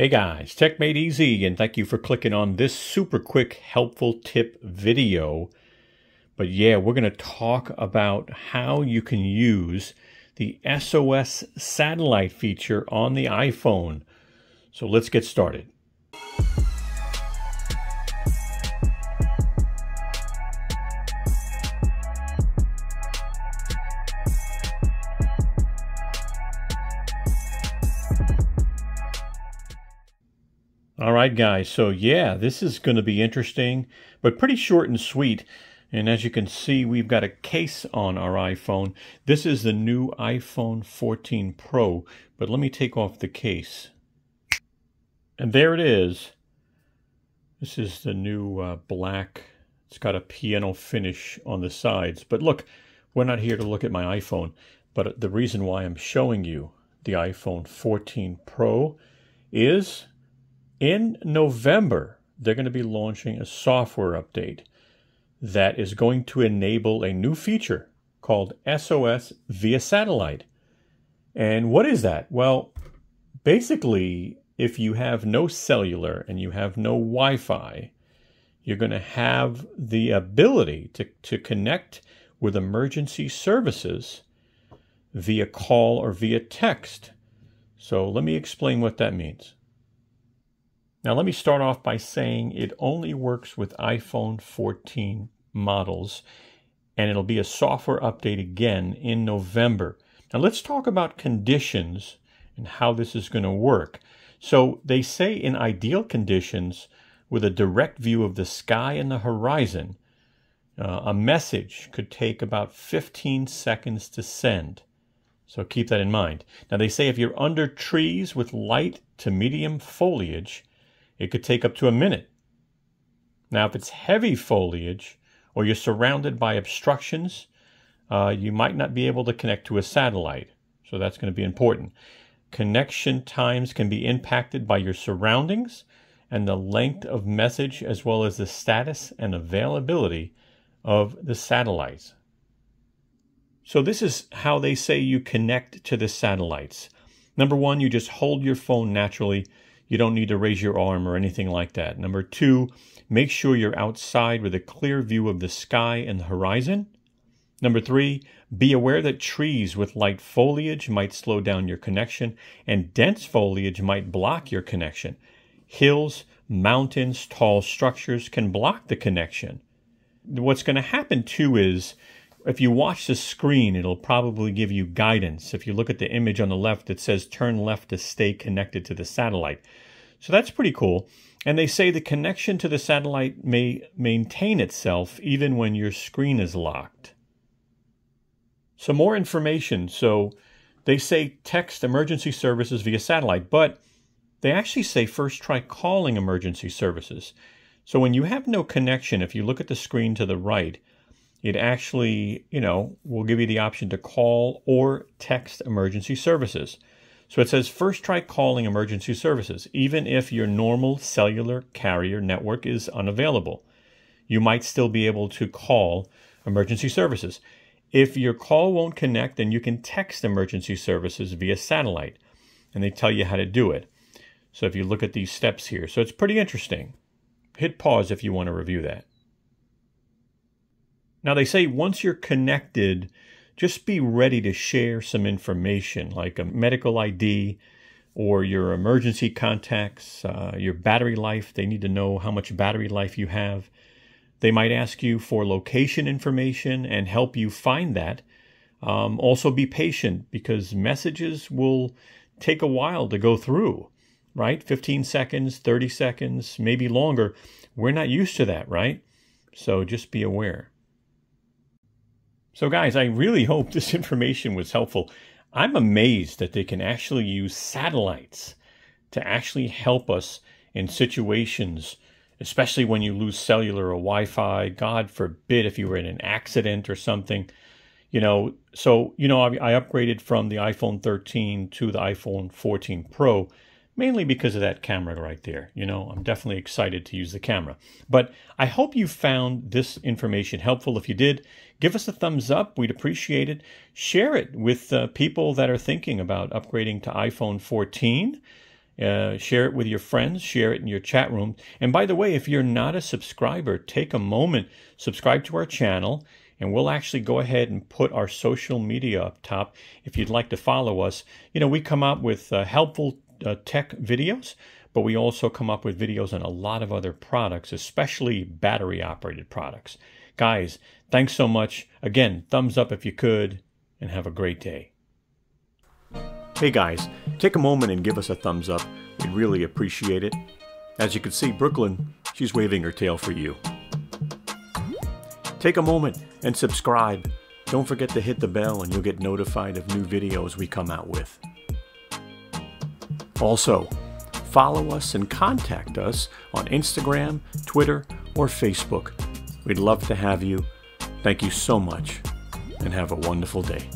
Hey guys, Tech Made Easy, and thank you for clicking on this super quick, helpful tip video. But yeah, we're going to talk about how you can use the SOS satellite feature on the iPhone. So let's get started. All right, guys. So, yeah, this is going to be interesting, but pretty short and sweet. And as you can see, we've got a case on our iPhone. This is the new iPhone 14 Pro, but let me take off the case. And there it is. This is the new uh, black. It's got a piano finish on the sides. But look, we're not here to look at my iPhone, but the reason why I'm showing you the iPhone 14 Pro is in November, they're going to be launching a software update that is going to enable a new feature called SOS via satellite. And what is that? Well, basically, if you have no cellular and you have no Wi Fi, you're going to have the ability to, to connect with emergency services via call or via text. So let me explain what that means. Now, let me start off by saying it only works with iPhone 14 models, and it'll be a software update again in November. Now, let's talk about conditions and how this is going to work. So, they say in ideal conditions, with a direct view of the sky and the horizon, uh, a message could take about 15 seconds to send. So keep that in mind. Now, they say if you're under trees with light to medium foliage, it could take up to a minute. Now, if it's heavy foliage or you're surrounded by obstructions, uh, you might not be able to connect to a satellite. So that's going to be important. Connection times can be impacted by your surroundings and the length of message, as well as the status and availability of the satellites. So, this is how they say you connect to the satellites. Number one, you just hold your phone naturally you don't need to raise your arm or anything like that. Number two, make sure you're outside with a clear view of the sky and the horizon. Number three, be aware that trees with light foliage might slow down your connection, and dense foliage might block your connection. Hills, mountains, tall structures can block the connection. What's going to happen too is if you watch the screen, it'll probably give you guidance. If you look at the image on the left, it says turn left to stay connected to the satellite. So that's pretty cool. And they say the connection to the satellite may maintain itself even when your screen is locked. Some more information. So they say text emergency services via satellite, but they actually say first try calling emergency services. So when you have no connection, if you look at the screen to the right, it actually, you know, will give you the option to call or text emergency services. So it says first try calling emergency services, even if your normal cellular carrier network is unavailable. You might still be able to call emergency services. If your call won't connect, then you can text emergency services via satellite, and they tell you how to do it. So if you look at these steps here, so it's pretty interesting. Hit pause if you want to review that. Now, they say once you're connected, just be ready to share some information like a medical ID or your emergency contacts, uh, your battery life. They need to know how much battery life you have. They might ask you for location information and help you find that. Um, also, be patient because messages will take a while to go through, right? 15 seconds, 30 seconds, maybe longer. We're not used to that, right? So just be aware. So, guys, I really hope this information was helpful. I'm amazed that they can actually use satellites to actually help us in situations, especially when you lose cellular or Wi Fi. God forbid if you were in an accident or something. You know, so, you know, I, I upgraded from the iPhone 13 to the iPhone 14 Pro mainly because of that camera right there. You know, I'm definitely excited to use the camera. But I hope you found this information helpful. If you did, give us a thumbs up. We'd appreciate it. Share it with uh, people that are thinking about upgrading to iPhone 14. Uh, share it with your friends, share it in your chat room. And by the way, if you're not a subscriber, take a moment, subscribe to our channel, and we'll actually go ahead and put our social media up top if you'd like to follow us. You know, we come up with uh, helpful uh, tech videos, but we also come up with videos on a lot of other products, especially battery operated products. Guys, thanks so much. Again, thumbs up if you could, and have a great day. Hey guys, take a moment and give us a thumbs up. We'd really appreciate it. As you can see, Brooklyn, she's waving her tail for you. Take a moment and subscribe. Don't forget to hit the bell and you'll get notified of new videos we come out with. Also, follow us and contact us on Instagram, Twitter, or Facebook. We'd love to have you. Thank you so much and have a wonderful day.